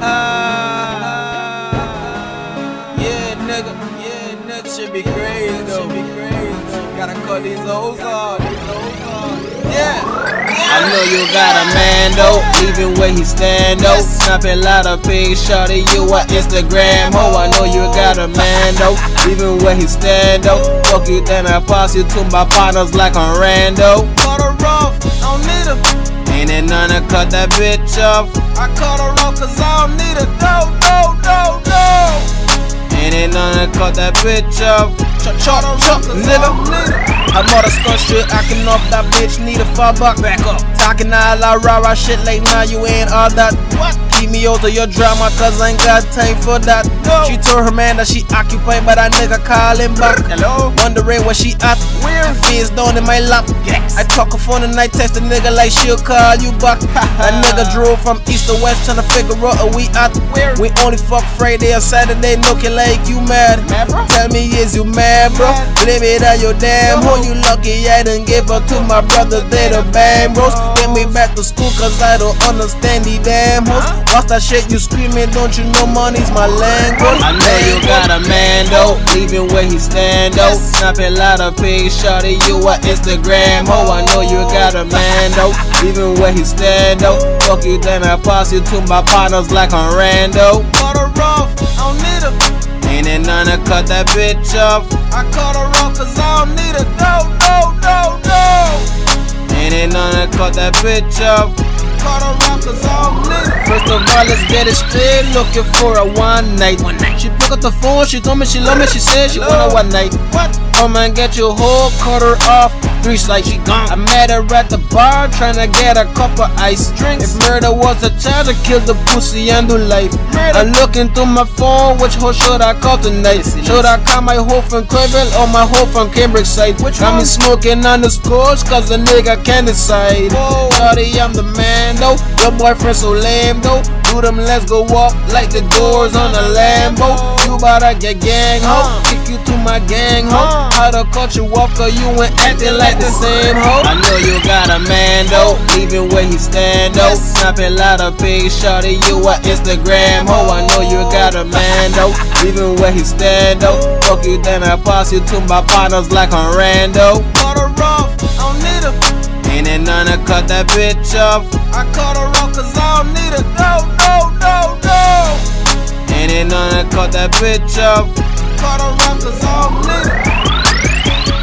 Ah. yeah, nigga. Yeah, nigga. Should be crazy though. Should be crazy though. Gotta cut these hoes off. These hoes off. Yeah. I know you got a man though, even where he stand though. Snapping lot of pigs, shorty, you a Instagram hoe. I know you got a man though, even where he stand though. Fuck you, then I pass you to my partners like a rando. Her off, I don't need cut that bitch off. I cut her off cause I don't need her. No, no, no, no. Ain't it none to cut that bitch off. Chop, chop, chop, nigga. I'm on the skunk shit, acting off that bitch, need a five buck. Back up. Talking all that rah rah shit late now, you ain't all that. What? Keep me out of your drama, cause I ain't got time for that. No. She told her man that she occupied, but that nigga calling back. Hello? Wondering where she at. Where? Face down in my lap. Yes. I talk her phone and I text a nigga like she'll call you back. a nigga drove from east to west trying to figure out where we at. Where? We only fuck Friday or Saturday, looking like you mad. Mad, bro? Tell me, is you mad, bro? Blame it on your damn hoe. You lucky I didn't give her to my brother they the bang bros. Get me back to school cause I don't understand these damn hoes. What's that shit you screaming? Don't you know money's my language? I know you got a man though, even where he stand though. Snapping lot of pigs, shorty, you a Instagram hoe. I know you got a man though, even where he stand though. Fuck you, then I pass you to my partners like a rando. Cut her off, I don't need her. Ain't it none to cut that bitch off. I cut her off cause I don't need her. Cut that bitch up. Her off cause I don't need her. First of all, let's get it straight. Looking for a one night. One night. She pick up the phone. She told me she love me. She said she want a one night. What? Come and get your whole cut her off. Three slice. She gone. I met her at the bar trying to get a cup of ice. Drinks. If murder was a child, I kill the pussy and do life. Murder. I looking through my phone. Which hoe should I call tonight? Should I call my hoe from Quavel or my hoe from Cambridge side? Which me smoking on the scores cause the nigga can't decide. Whoa. Shorty, I'm the man though. Your boyfriend so lame Do them, let's go walk like the doors on a Lambo. You better get gang ho. Uh. Kick you to my gang ho. Uh. How to you off cause you ain't acting like the same ho. I know you got a man though. Even where he stand though. Snapping lot of pigs, shorty, you a Instagram ho. I know you got a man though. Even where he stand though. Fuck you, then I pass you to my partners like a rando. Her off, I don't need her. Ain't it none to cut that bitch off. I her off Cut that bitch up. Caught a raptors all lit.